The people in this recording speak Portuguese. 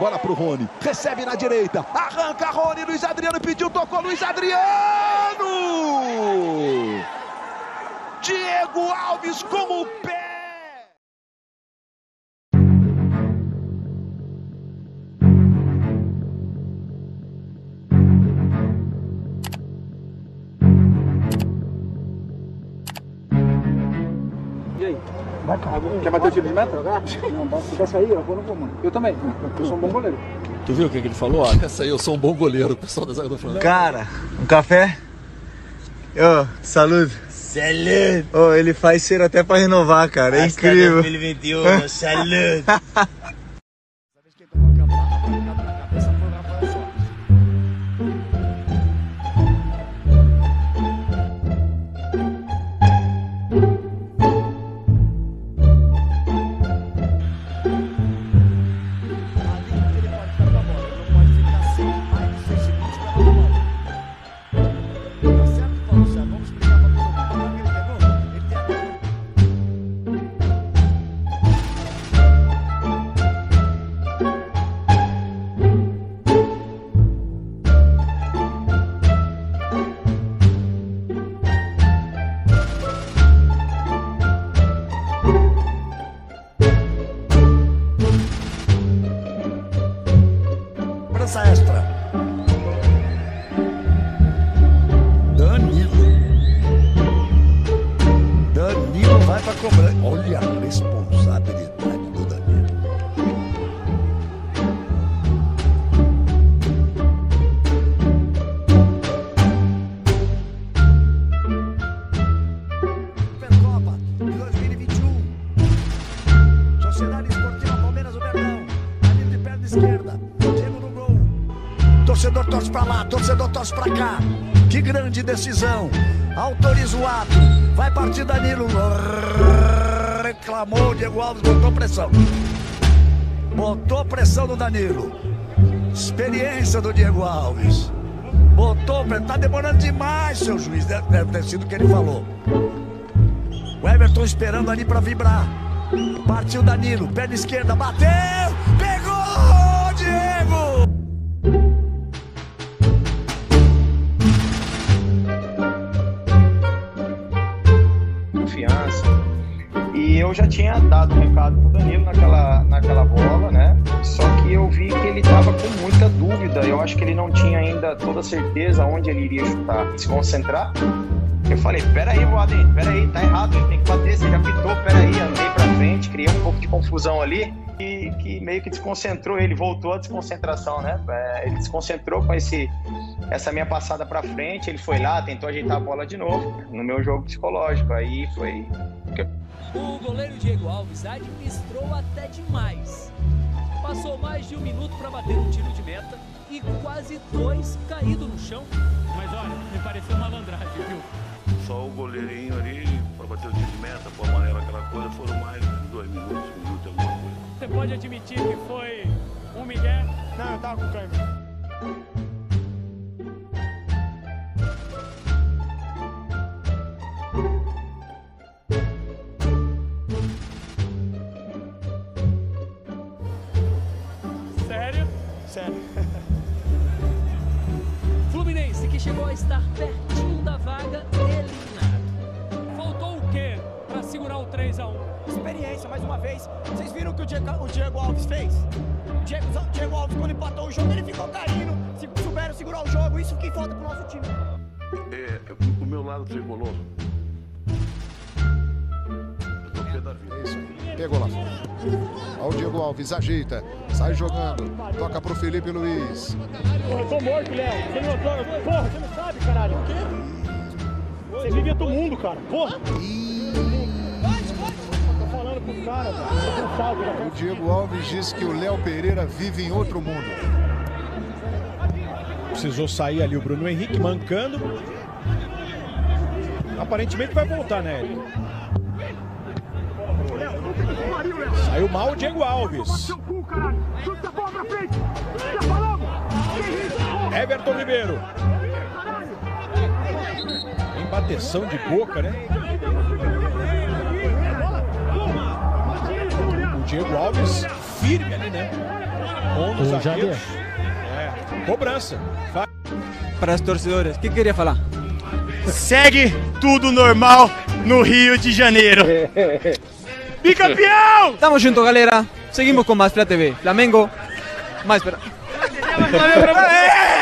Bola pro Rony. Recebe na direita. Arranca Rony. Luiz Adriano pediu, tocou Luiz Adriano. Diego Alves com o pé. Vai, cara. Quer bater o tiro de meta? Não, se quer sair, eu vou no vou, mano. Eu também. Eu sou um bom goleiro. Tu viu o que, ele falou? Ah, essa aí, eu sou um bom goleiro, o pessoal da zaga do Flamengo. Cara, um café? Ô, saúde. Salud! Ô, ele faz cheiro até pra renovar, cara. É Hasta incrível. 2021, salud! torce pra lá, torcedor torce pra cá. Que grande decisão. Autoriza o ato. Vai partir Danilo. Reclamou, Diego Alves botou pressão. Botou pressão no Danilo. Experiência do Diego Alves. Botou, tá demorando demais, seu juiz. Deve ter sido o que ele falou. O Everton esperando ali pra vibrar. Partiu Danilo, perna esquerda, bateu! Eu já tinha dado um recado pro Danilo naquela, naquela bola, né? Só que eu vi que ele tava com muita dúvida. Eu acho que ele não tinha ainda toda certeza onde ele iria chutar. Se concentrar. Eu falei, peraí, Boadem, peraí, tá errado, ele tem que bater, você já pitou, peraí, andei pra frente, criei um pouco de confusão ali que meio que desconcentrou ele, voltou a desconcentração, né? É, ele desconcentrou com esse, essa minha passada pra frente, ele foi lá, tentou ajeitar a bola de novo, no meu jogo psicológico, aí foi O goleiro Diego Alves administrou até demais. Passou mais de um minuto para bater um tiro de meta e quase dois caído no chão. Mas olha, pode admitir que foi um migué? Não, eu tava com câmera. Sério? Sério. Fluminense, que chegou a estar pertinho da vaga, 3 a 1 Experiência, mais uma vez. Vocês viram o que o Diego, o Diego Alves fez? O Diego, o Diego, Alves, quando empatou o jogo, ele ficou caindo. Se, souberam segurar o jogo, isso que falta pro nosso time. É, o meu lado tricolor. É isso. Pegou lá. Olha o Diego Alves, ajeita, sai jogando, toca pro Felipe Luiz. Porra, eu tô morto, Léo. Você não. Porra, você não sabe, caralho. Você vive todo mundo, cara. Porra. E... O Diego Alves diz que o Léo Pereira vive em outro mundo. Precisou sair ali o Bruno Henrique mancando. Aparentemente vai voltar, né? Saiu mal o Diego Alves. Everton Ribeiro. Tem bateção de boca, né? Diego Alves firme ali, né? bom nos O zagueiros. Jader. É, cobrança. Vai. Para os torcedores, o que queria falar? Segue tudo normal no Rio de Janeiro. Bicampeão! Tamo junto, galera. Seguimos com mais Fla TV. Flamengo, mais para... É!